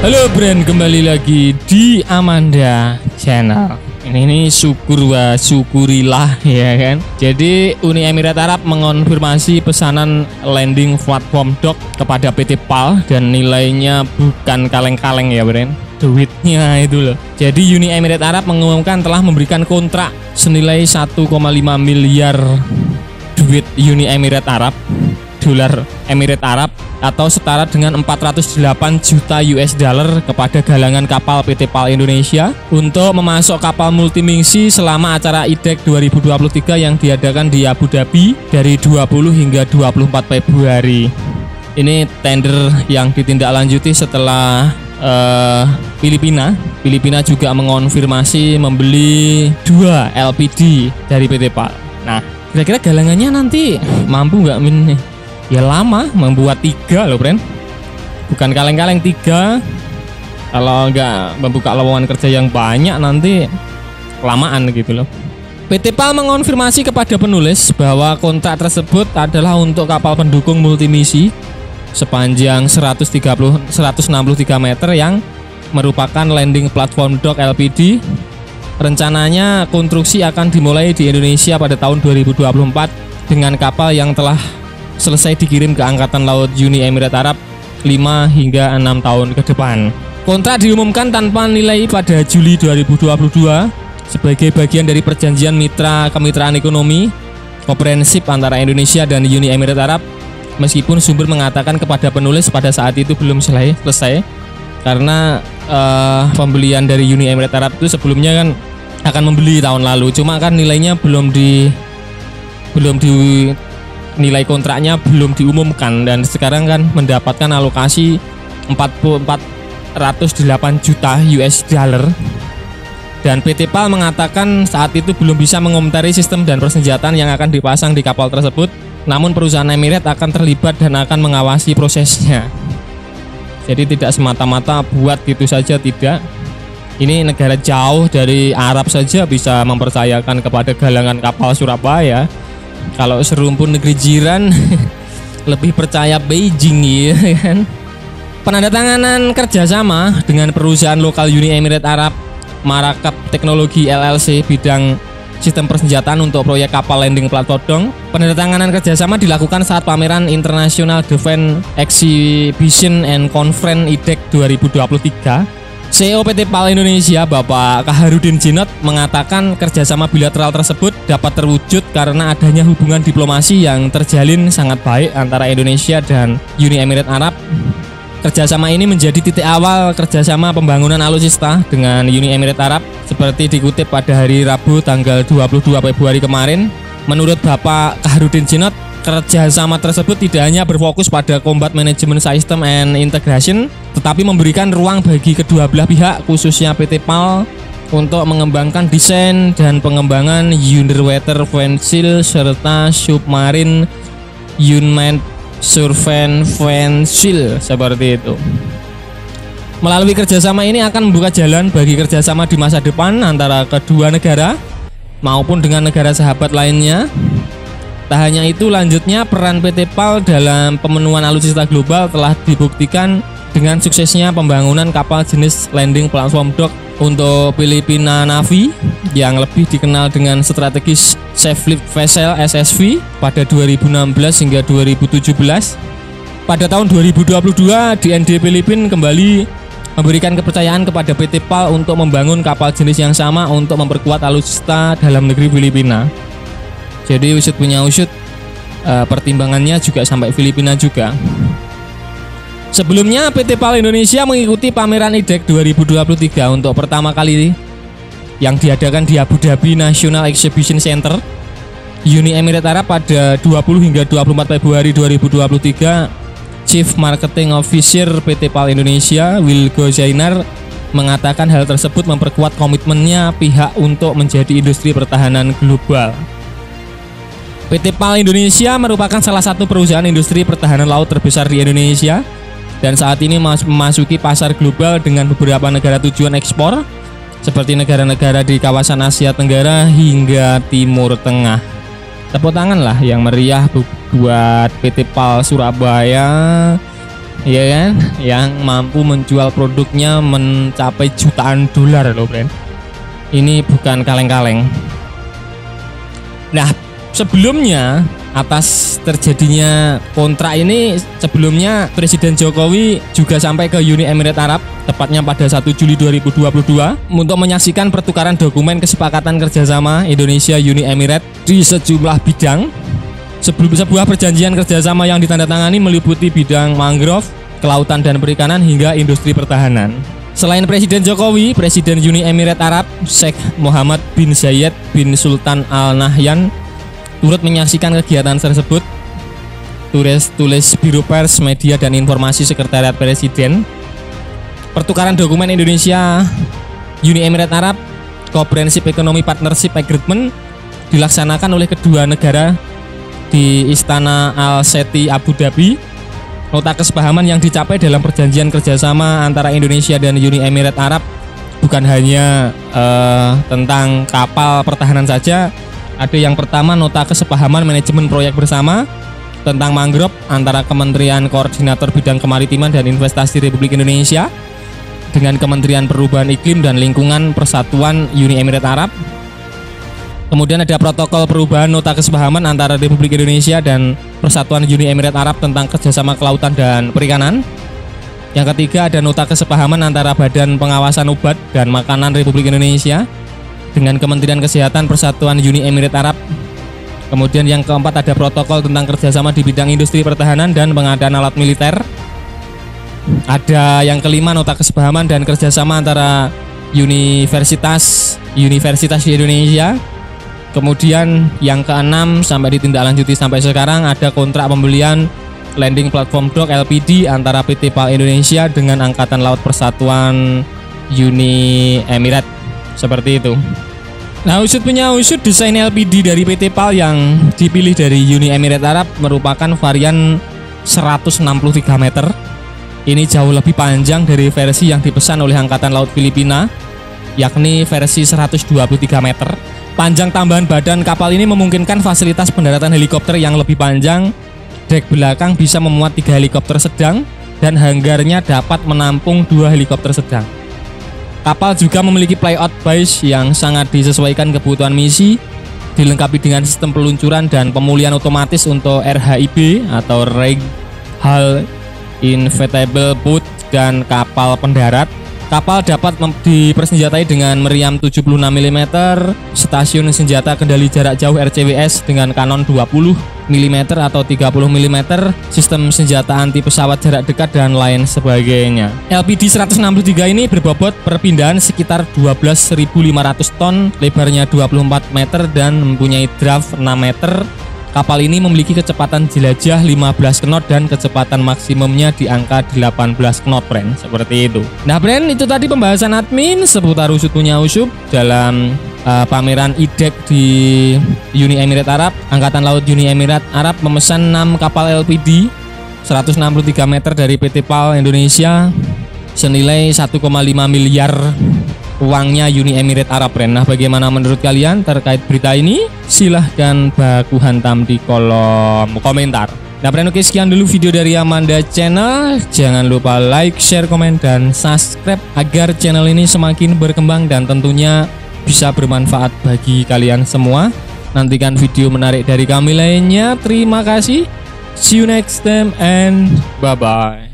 Halo brand kembali lagi di Amanda Channel. Ini ini syukur wa syukurilah ya kan. Jadi Uni Emirat Arab mengonfirmasi pesanan landing platform dock kepada PT PAL dan nilainya bukan kaleng-kaleng ya brand. Duitnya itu loh. Jadi Uni Emirat Arab mengumumkan telah memberikan kontrak senilai 1,5 miliar duit Uni Emirat Arab dolar Emirat Arab atau setara dengan 408 juta US dollar kepada galangan kapal PT PAL Indonesia untuk memasok kapal multimingsi selama acara IDEC 2023 yang diadakan di Abu Dhabi dari 20 hingga 24 Februari. Ini tender yang ditindaklanjuti setelah uh, Filipina. Filipina juga mengonfirmasi membeli dua LPD dari PT PAL. Nah, kira-kira galangannya nanti mampu nggak min? Ya lama membuat tiga loh friend bukan kaleng-kaleng tiga. Kalau nggak membuka lowongan kerja yang banyak nanti kelamaan gitu loh. PT PAL mengonfirmasi kepada penulis bahwa kontrak tersebut adalah untuk kapal pendukung multimisi sepanjang 130 163 meter yang merupakan landing platform dock LPD. Rencananya konstruksi akan dimulai di Indonesia pada tahun 2024 dengan kapal yang telah selesai dikirim ke Angkatan Laut Uni Emirat Arab 5 hingga 6 tahun ke depan. Kontrak diumumkan tanpa nilai pada Juli 2022 sebagai bagian dari perjanjian mitra kemitraan ekonomi komprehensif antara Indonesia dan Uni Emirat Arab meskipun sumber mengatakan kepada penulis pada saat itu belum selesai, selesai karena uh, pembelian dari Uni Emirat Arab itu sebelumnya kan akan membeli tahun lalu cuma kan nilainya belum di belum di nilai kontraknya belum diumumkan dan sekarang kan mendapatkan alokasi 408 juta US dollar. Dan PT PAL mengatakan saat itu belum bisa mengomentari sistem dan persenjataan yang akan dipasang di kapal tersebut namun perusahaan Emirat akan terlibat dan akan mengawasi prosesnya. Jadi tidak semata-mata buat gitu saja tidak. Ini negara jauh dari Arab saja bisa mempercayakan kepada galangan kapal Surabaya kalau serumpun negeri jiran lebih percaya Beijing ya kan penandatanganan kerjasama dengan perusahaan lokal Uni Emirat Arab Marakap Teknologi LLC bidang sistem persenjataan untuk proyek kapal landing platform dong. Penandatanganan kerjasama dilakukan saat pameran International Defense Exhibition and Conference IDEC 2023 CEO PT PAL Indonesia Bapak Kaharudin Jinot mengatakan kerjasama bilateral tersebut dapat terwujud karena adanya hubungan diplomasi yang terjalin sangat baik antara Indonesia dan Uni Emirat Arab. Kerjasama ini menjadi titik awal kerjasama pembangunan alutsista dengan Uni Emirat Arab seperti dikutip pada hari Rabu tanggal 22 Februari kemarin. Menurut Bapak Kaharudin Jinot, kerjasama tersebut tidak hanya berfokus pada combat management system and integration, tetapi memberikan ruang bagi kedua belah pihak, khususnya PT PAL, untuk mengembangkan desain dan pengembangan underwater vessel serta submarine unmanned surveillance vessel seperti itu. Melalui kerjasama ini akan membuka jalan bagi kerjasama di masa depan antara kedua negara maupun dengan negara sahabat lainnya Tak hanya itu, lanjutnya peran PT PAL dalam pemenuhan alutsista global telah dibuktikan dengan suksesnya pembangunan kapal jenis landing platform dock untuk Filipina Navy yang lebih dikenal dengan strategis Safe Fleet Vessel SSV pada 2016 hingga 2017. Pada tahun 2022, DND Filipina kembali memberikan kepercayaan kepada PT PAL untuk membangun kapal jenis yang sama untuk memperkuat alutsista dalam negeri Filipina. Jadi usut punya usut uh, pertimbangannya juga sampai Filipina juga. Sebelumnya PT PAL Indonesia mengikuti pameran IDEC 2023 untuk pertama kali yang diadakan di Abu Dhabi National Exhibition Center Uni Emirat Arab pada 20 hingga 24 Februari 2023 Chief Marketing Officer PT PAL Indonesia Wilgo Zainar mengatakan hal tersebut memperkuat komitmennya pihak untuk menjadi industri pertahanan global. PT PAL Indonesia merupakan salah satu perusahaan industri pertahanan laut terbesar di Indonesia. Dan saat ini memasuki pasar global dengan beberapa negara tujuan ekspor seperti negara-negara di kawasan Asia Tenggara hingga Timur Tengah. Tepuk tangan lah yang meriah buat PT PAL Surabaya ya kan? Yang mampu menjual produknya mencapai jutaan dolar loh friend ini bukan kaleng-kaleng. Nah sebelumnya atas terjadinya kontrak ini sebelumnya Presiden Jokowi juga sampai ke Uni Emirat Arab tepatnya pada 1 Juli 2022 untuk menyaksikan pertukaran dokumen kesepakatan kerjasama Indonesia Uni Emirat di sejumlah bidang sebelum sebuah perjanjian kerjasama yang ditandatangani meliputi bidang mangrove, kelautan dan perikanan hingga industri pertahanan. Selain Presiden Jokowi, Presiden Uni Emirat Arab Sheikh Muhammad bin Zayed bin Sultan Al Nahyan turut menyaksikan kegiatan tersebut tulis tulis Biro Pers Media dan Informasi Sekretariat Presiden. Pertukaran dokumen Indonesia Uni Emirat Arab Comprehensive Economy Partnership Agreement dilaksanakan oleh kedua negara di Istana Al Seti Abu Dhabi nota kesepahaman yang dicapai dalam perjanjian kerjasama antara Indonesia dan Uni Emirat Arab bukan hanya uh, tentang kapal pertahanan saja ada yang pertama nota kesepahaman manajemen proyek bersama tentang mangrove antara Kementerian Koordinator Bidang Kemaritiman dan Investasi Republik Indonesia dengan Kementerian Perubahan Iklim dan Lingkungan Persatuan Uni Emirat Arab. Kemudian ada protokol perubahan nota kesepahaman antara Republik Indonesia dan Persatuan Uni Emirat Arab tentang kerjasama kelautan dan perikanan. Yang ketiga ada nota kesepahaman antara Badan Pengawasan Obat dan Makanan Republik Indonesia dengan Kementerian Kesehatan Persatuan Uni Emirat Arab. Kemudian yang keempat ada protokol tentang kerjasama di bidang industri pertahanan dan pengadaan alat militer. Ada yang kelima nota kesepahaman dan kerjasama antara universitas universitas di Indonesia. Kemudian yang keenam sampai ditindaklanjuti sampai sekarang ada kontrak pembelian landing platform dock LPD antara PT PAL Indonesia dengan Angkatan Laut Persatuan Uni Emirat seperti itu. Nah, usut punya usut desain LPD dari PT PAL yang dipilih dari Uni Emirat Arab merupakan varian 163 meter. Ini jauh lebih panjang dari versi yang dipesan oleh Angkatan Laut Filipina, yakni versi 123 meter. Panjang tambahan badan kapal ini memungkinkan fasilitas pendaratan helikopter yang lebih panjang. Dek belakang bisa memuat tiga helikopter sedang dan hanggarnya dapat menampung dua helikopter sedang. Kapal juga memiliki playout base yang sangat disesuaikan kebutuhan misi, dilengkapi dengan sistem peluncuran dan pemulihan otomatis untuk RHIB atau Rig Hull Invertible Boat dan kapal pendarat. Kapal dapat dipersenjatai dengan meriam 76 mm, stasiun senjata kendali jarak jauh RCWS dengan kanon 20 mm atau 30 mm, sistem senjata anti pesawat jarak dekat dan lain sebagainya. LPD 163 ini berbobot perpindahan sekitar 12.500 ton, lebarnya 24 meter dan mempunyai draft 6 meter Kapal ini memiliki kecepatan jelajah 15 knot dan kecepatan maksimumnya di angka 18 knot, friend. Seperti itu. Nah, friend, itu tadi pembahasan admin seputar usut punya usup dalam uh, pameran IDEC di Uni Emirat Arab. Angkatan Laut Uni Emirat Arab memesan 6 kapal LPD 163 meter dari PT PAL Indonesia senilai 1,5 miliar uangnya Uni Emirat Arab Ren. Nah bagaimana menurut kalian terkait berita ini? Silahkan baku hantam di kolom komentar. Nah Pren oke sekian dulu video dari Amanda Channel Jangan lupa like, share, komen, dan subscribe Agar channel ini semakin berkembang dan tentunya bisa bermanfaat bagi kalian semua Nantikan video menarik dari kami lainnya Terima kasih See you next time and bye-bye